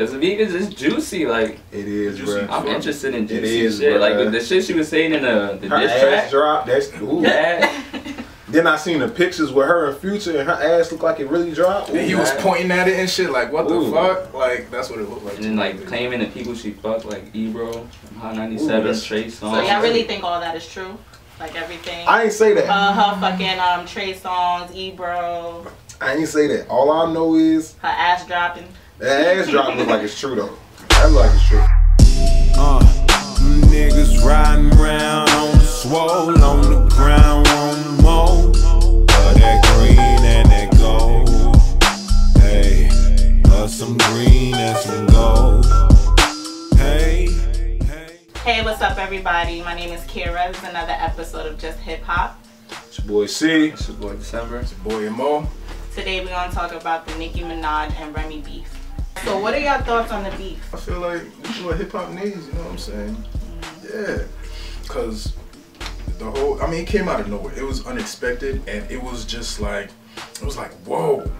Cause the Vegans is juicy. Like It is, Juicy. bro. I'm interested in It juicy is, shit. Like the shit she was saying in the the Her diss ass track. drop. That's ooh. Yeah. Then I seen the pictures with her in Future, and her ass looked like it really dropped. And he Ooh. was pointing at it and shit, like, what Ooh. the fuck? Like, that's what it looked like. And then like claiming the people she fucked like Ebro, Hot 97, that's- Trey So Songz. y'all really think all that is true? Like everything? I ain't say that. uh, her fucking um Trey Songz, Ebro, I ain't say that. All I know is her ass dropping. That ass drop look like it's true though. That look like it's true. Uh, niggas riding round on the swole, on the ground, on the mold. Uh, that green and that gold. Hey, uh, some green and some gold. Hey, hey. Hey, what's up, everybody? My name is Kira. This is another episode of Just Hip Hop. It's your boy C. It's your boy December. It's Boy Mo. Today, we're gonna talk about the Nicki Minaj and Remy beef. So, what are your thoughts on the beef? I feel like this is what hip hop needs, you know what I'm saying? Yeah. Cause the whole I mean it came out of nowhere. It was unexpected and it was just like it was like, whoa.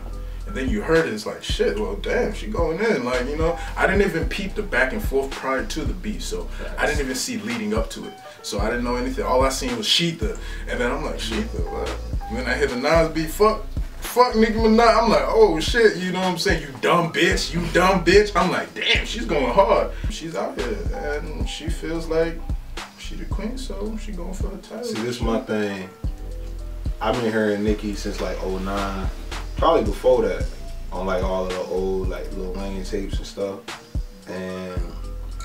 And then you heard it, it's like shit, well damn, she going in. Like, you know, I didn't even peep the back and forth prior to the beat, so I didn't even see leading up to it. So I didn't know anything. All I seen was shETHER. And then I'm like, shETHER, what? And then I hear the Nas beat, fuck, fuck Nicki Minaj. I'm like, oh shit, you know what I'm saying? You dumb bitch, you dumb bitch. I'm like, damn, she's going hard. She's out here and she feels like she the queen, so she going for the title. See, this is my thing. I've been hearing Nicki since like 09. Probably before that. On like all of the old like Lil Wayne tapes and stuff. And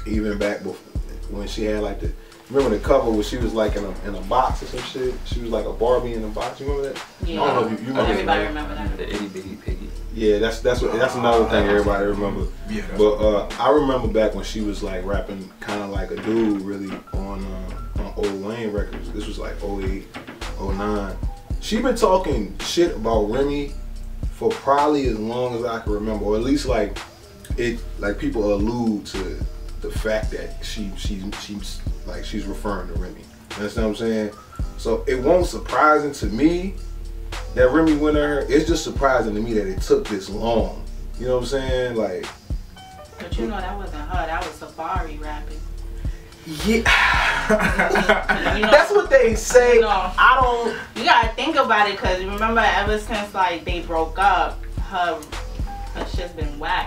even back before when she had like the remember the cover where she was like in a in a box or some shit? She was like a Barbie in a box. You remember that? Yeah, I don't know if you, you remember everybody that. remember that. The itty bitty piggy. Yeah, that's that's what that's another thing everybody remember. Yeah, But uh, I remember back when she was like rapping kind of like a dude really on uh, on old Wayne records. This was like 08, 09. She been talking shit about Remy for probably as long as I can remember, or at least like it like people allude to the fact that she she she's like she's referring to Remy. You understand what I'm saying? So it won't surprising to me that Remy went at her. It's just surprising to me that it took this long. You know what I'm saying? Like But you know, that wasn't her. That was Safaree rapping. Yeah, You know, that's what they say. You know. I don't. You gotta think about it, cause remember, ever since like they broke up, her her shit's been whacked.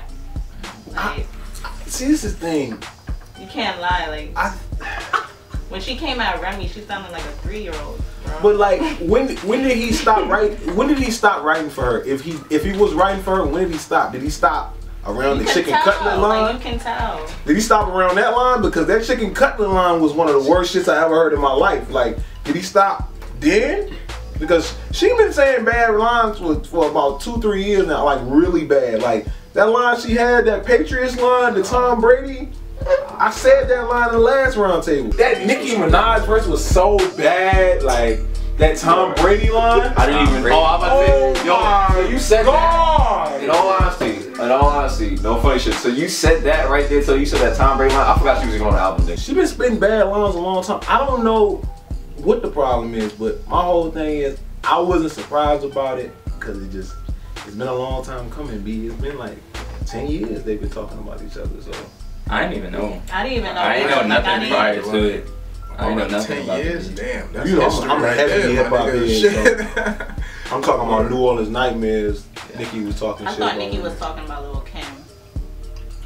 Like See, this is the thing. you can't lie. Like I, when she came at Remy, she sounded like a three year old. but like, when when did he stop writing? When did he stop writing for her? If he if he was writing for her, when did he stop? Did he stop around you the chicken tell. cutlet Like, line? you can tell. Did he stop around that line? Because that chicken cutlet line was one of the worst shits I ever heard in my life. Like, did he stop then? Because she been saying bad lines for, for about two, three years now, like really bad. Like that line she had, that Patriots line, the Tom Brady. I said that line in the last round table. That Nicki Minaj verse was so bad, like that Tom Brady line. I didn't even. Oh, I'm about to say, yo, oh so you said that. God. In all honesty, in all honesty, no funny shit. So you said that right there. So you said that Tom Brady line. I forgot she was even on the album. Then. She been spitting bad lines a long time. I don't know what the problem is, but my whole thing is I wasn't surprised about it because it just it's been a long time coming. B, it's been like ten years they've been talking about each other. So I didn't even know. I didn't even know. I ain't that. know Like, nothing didn't- prior to it. I All didn't know nothing ten about years, it. damn. That's You know, I'm- history I'm right heavy hip-hop head, Shit. I'm talking about New Orleans Nightmares. Nicki was talking I shit thought about Nicki her. was talking about Lil Kim.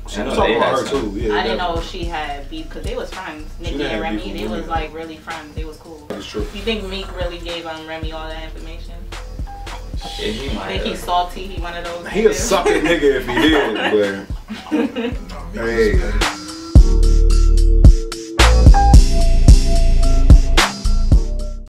She was talking they about her some. too. Yeah, I didn't know she had beef because they was friends. Nicki didn't and Remy, with they was like really friends. They was cool. That's true. You think Meek really gave um Remy all that information? Yeah, he You might think he's salty? He one of those. He a niggas? sucker nigga if he did, but Hey. was better.